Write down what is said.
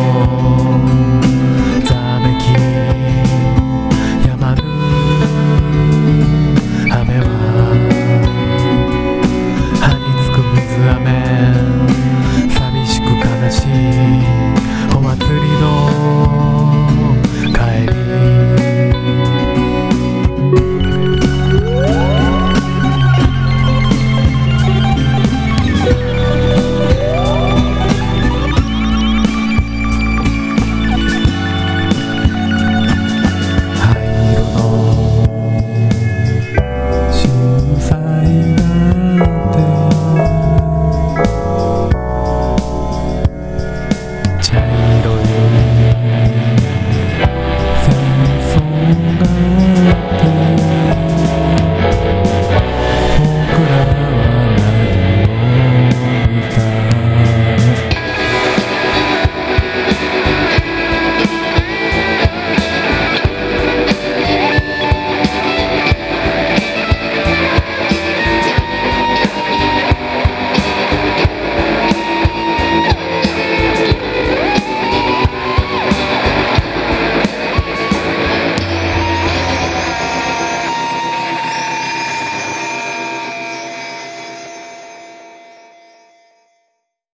home.